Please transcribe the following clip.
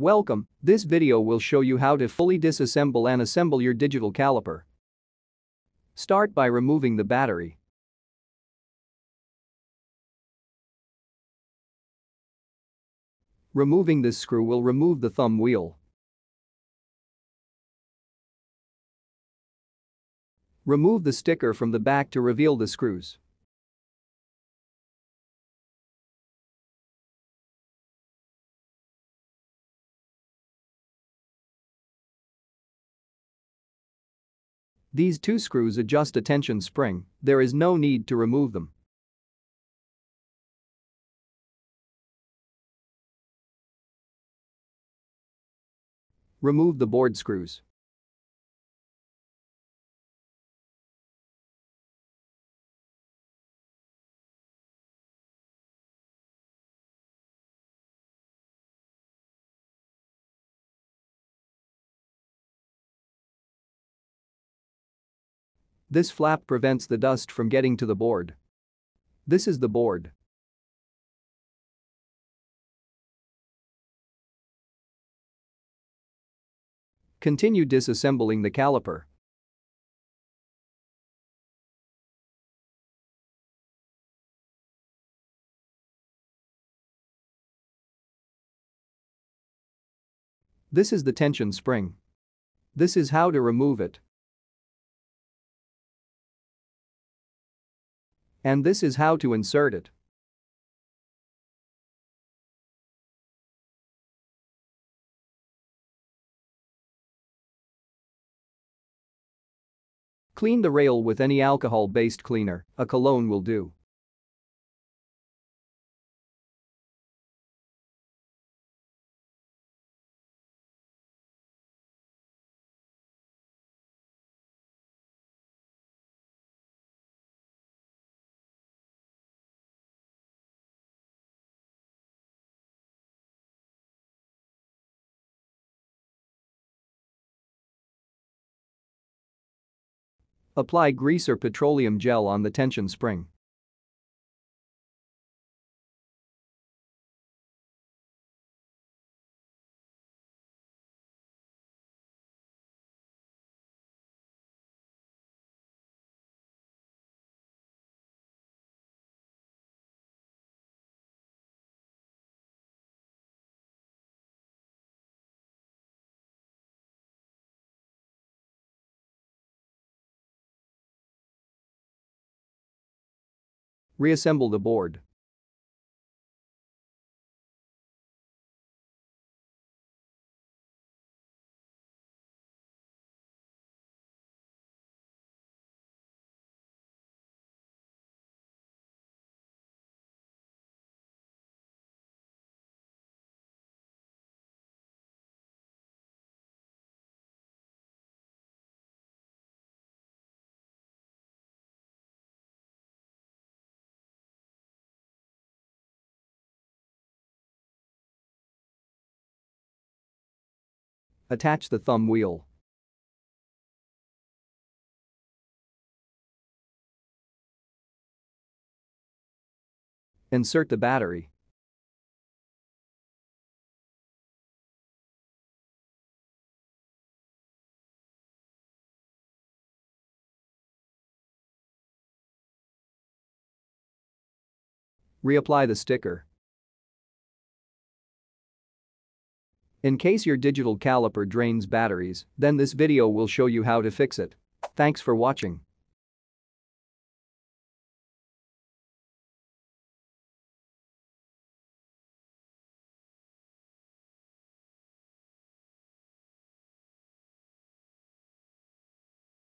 Welcome, this video will show you how to fully disassemble and assemble your digital caliper. Start by removing the battery. Removing this screw will remove the thumb wheel. Remove the sticker from the back to reveal the screws. These two screws adjust a tension spring, there is no need to remove them. Remove the board screws. This flap prevents the dust from getting to the board. This is the board. Continue disassembling the caliper. This is the tension spring. This is how to remove it. And this is how to insert it. Clean the rail with any alcohol-based cleaner, a cologne will do. Apply grease or petroleum gel on the tension spring. Reassemble the board. Attach the thumb wheel. Insert the battery. Reapply the sticker. In case your digital caliper drains batteries, then this video will show you how to fix it. Thanks for watching.